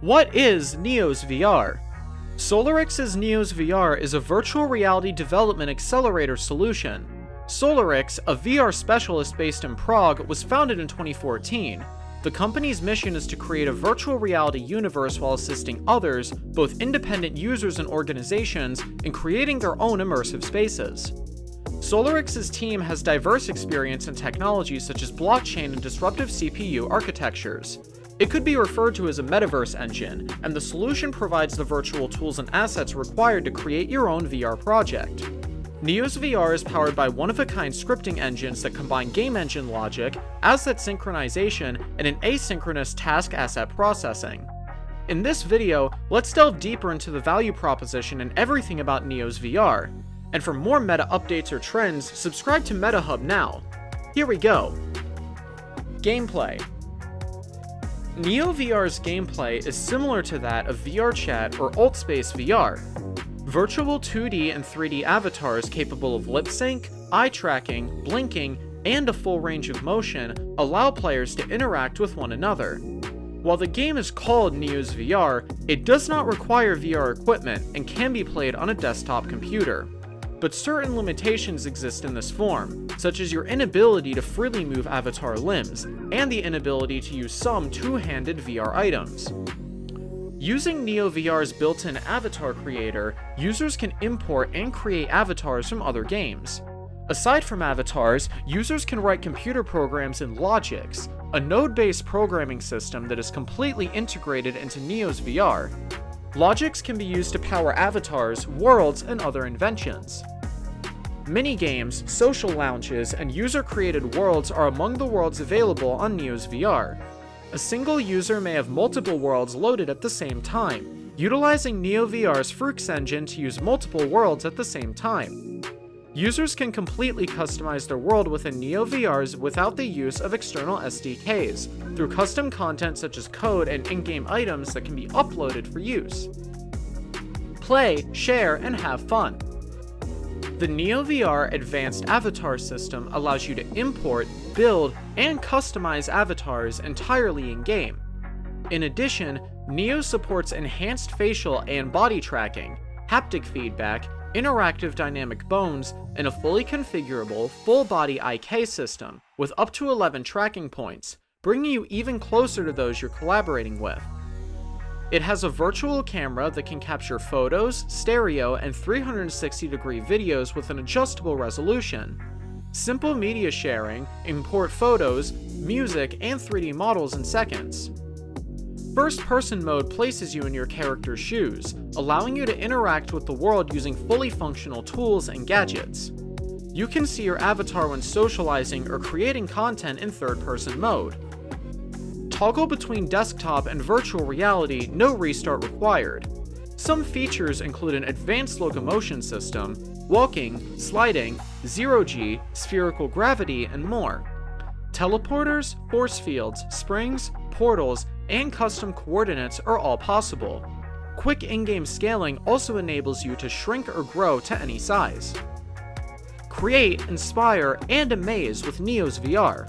What is Neos VR? Solirax Neos VR is a virtual reality development accelerator solution. Solirax, a VR specialist based in Prague, was founded in 2014. The company's mission is to create a virtual reality universe while assisting others, both independent users and organizations, in creating their own immersive spaces. Solirax's team has diverse experience in technologies such as blockchain and disruptive CPU architectures. It could be referred to as a metaverse engine, and the solution provides the virtual tools and assets required to create your own VR project. Neos VR is powered by one-of-a-kind scripting engines that combine game engine logic, asset synchronization, and an asynchronous task asset processing. In this video, let's delve deeper into the value proposition and everything about Neos VR. And for more meta updates or trends, subscribe to MetaHub now. Here we go. Gameplay Neo VR's gameplay is similar to that of VRChat or AltSpace VR. Virtual 2D and 3D avatars capable of lip sync, eye tracking, blinking, and a full range of motion allow players to interact with one another. While the game is called Neos VR, it does not require VR equipment and can be played on a desktop computer. But certain limitations exist in this form, such as your inability to freely move avatar limbs, and the inability to use some two-handed VR items. Using NeoVR's built-in avatar creator, users can import and create avatars from other games. Aside from avatars, users can write computer programs in Logix, a node-based programming system that is completely integrated into Neos VR, Logix can be used to power avatars, worlds, and other inventions. Minigames, social lounges, and user-created worlds are among the worlds available on Neos VR. A single user may have multiple worlds loaded at the same time, utilizing NeoVR's FrooxEngine to use multiple worlds at the same time. Users can completely customize their world within NeoVR's without the use of external SDKs, through custom content such as code and in-game items that can be uploaded for use. Play, share, and have fun. The NeoVR Advanced Avatar System allows you to import, build, and customize avatars entirely in-game. In addition, Neo supports enhanced facial and body tracking, haptic feedback, interactive dynamic bones, and a fully configurable, full-body IK system with up to 11 tracking points, bringing you even closer to those you're collaborating with. It has a virtual camera that can capture photos, stereo, and 360 degree videos with an adjustable resolution. Simple media sharing, import photos, music, and 3D models in seconds. First person mode places you in your character's shoes, allowing you to interact with the world using fully functional tools and gadgets. You can see your avatar when socializing or creating content in third person mode. Toggle between desktop and virtual reality, no restart required. Some features include an advanced locomotion system, walking, sliding, zero-G, spherical gravity, and more. Teleporters, force fields, springs, portals, and custom coordinates are all possible. Quick in-game scaling also enables you to shrink or grow to any size. Create, inspire, and amaze with Neos VR.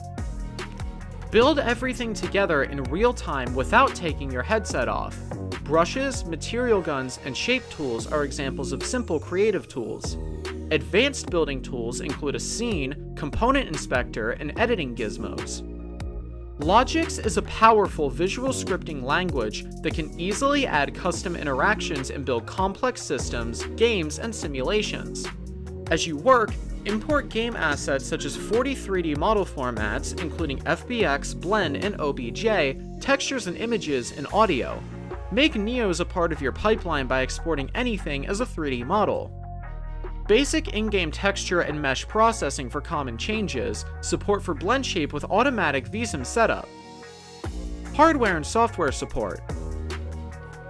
Build everything together in real time without taking your headset off. Brushes, material guns, and shape tools are examples of simple creative tools. Advanced building tools include a scene, component inspector, and editing gizmos. Logix is a powerful visual scripting language that can easily add custom interactions and build complex systems, games, and simulations. As you work, import game assets such as 40 3D model formats, including FBX, Blend, and OBJ, textures and images, and audio. Make Neos a part of your pipeline by exporting anything as a 3D model. Basic in-game texture and mesh processing for common changes, support for blend shape with automatic viseme setup. Hardware and software support.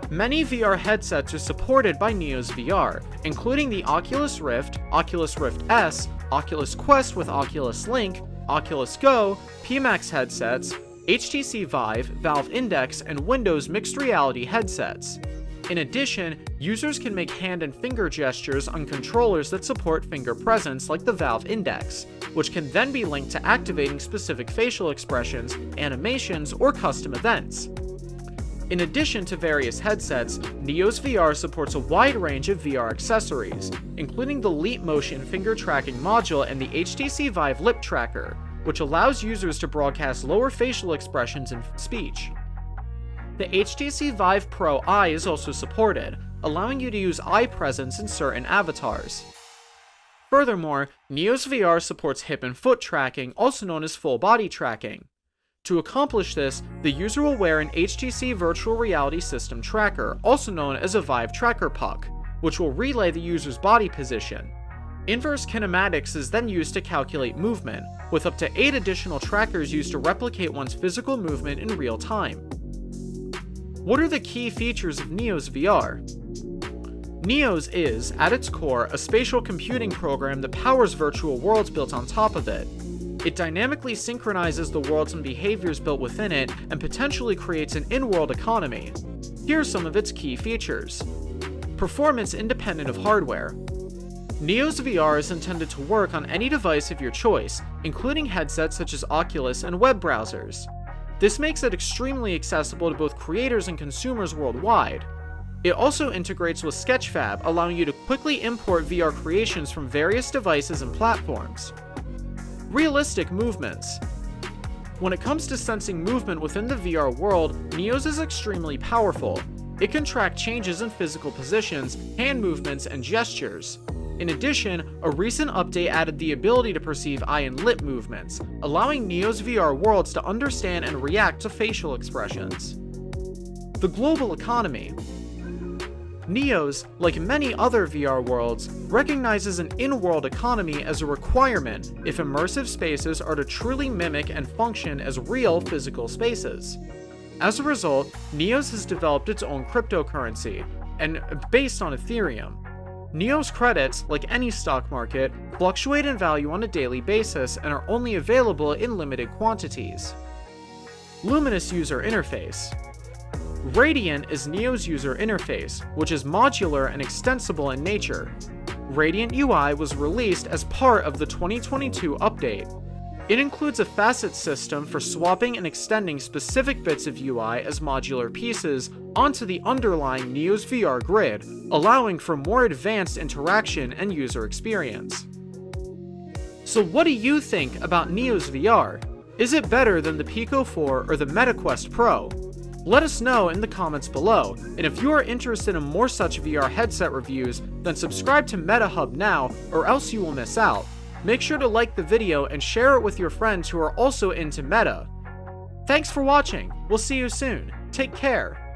Many VR headsets are supported by Neos VR, including the Oculus Rift, Oculus Rift S, Oculus Quest with Oculus Link, Oculus Go, Pimax headsets, HTC Vive, Valve Index, and Windows Mixed Reality headsets. In addition, users can make hand and finger gestures on controllers that support finger presence like the Valve Index, which can then be linked to activating specific facial expressions, animations, or custom events. In addition to various headsets, Neos VR supports a wide range of VR accessories, including the Leap Motion finger tracking module and the HTC Vive lip tracker, which allows users to broadcast lower facial expressions and speech. The HTC Vive Pro Eye is also supported, allowing you to use eye presence in certain avatars. Furthermore, Neos VR supports hip and foot tracking, also known as full body tracking. To accomplish this, the user will wear an HTC Virtual Reality System tracker, also known as a Vive Tracker Puck, which will relay the user's body position. Inverse kinematics is then used to calculate movement, with up to 8 additional trackers used to replicate one's physical movement in real time. What are the key features of Neos VR? Neos is, at its core, a spatial computing program that powers virtual worlds built on top of it. It dynamically synchronizes the worlds and behaviors built within it and potentially creates an in-world economy. Here are some of its key features. Performance independent of hardware. Neos VR is intended to work on any device of your choice, including headsets such as Oculus and web browsers. This makes it extremely accessible to both creators and consumers worldwide. It also integrates with Sketchfab, allowing you to quickly import VR creations from various devices and platforms. Realistic movements. When it comes to sensing movement within the VR world, Neos is extremely powerful. It can track changes in physical positions, hand movements, and gestures. In addition, a recent update added the ability to perceive eye and lip movements, allowing Neos VR worlds to understand and react to facial expressions. The global economy. Neos, like many other VR worlds, recognizes an in-world economy as a requirement if immersive spaces are to truly mimic and function as real physical spaces. As a result, Neos has developed its own cryptocurrency, and based on Ethereum. Neos credits, like any stock market, fluctuate in value on a daily basis and are only available in limited quantities. Luminous User Interface Radiant is Neo's user interface, which is modular and extensible in nature. Radiant UI was released as part of the 2022 update. It includes a facet system for swapping and extending specific bits of UI as modular pieces onto the underlying Neos VR grid, allowing for more advanced interaction and user experience. So what do you think about Neos VR? Is it better than the Pico 4 or the MetaQuest Pro? Let us know in the comments below, and if you are interested in more such VR headset reviews, then subscribe to MetaHub now, or else you will miss out. Make sure to like the video and share it with your friends who are also into Meta. Thanks for watching, we'll see you soon, take care.